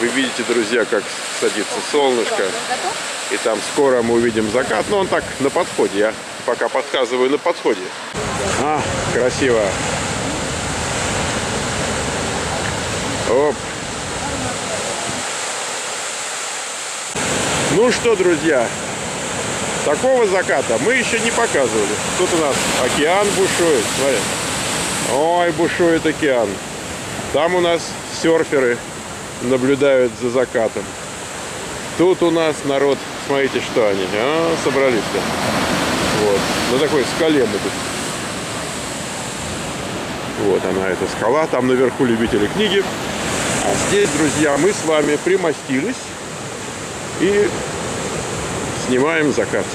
Вы видите, друзья, как садится солнышко. И там скоро мы увидим закат. Но он так на подходе. Я пока подсказываю на подходе. А, красиво. Оп. Ну что, друзья, такого заката мы еще не показывали. Тут у нас океан бушует. Смотри. Ой, бушует океан. Там у нас серферы наблюдают за закатом. Тут у нас народ, смотрите, что они, а, собрались-то. Вот, на такой скале мы тут. Вот она, эта скала, там наверху любители книги. А здесь, друзья, мы с вами примостились и снимаем закат.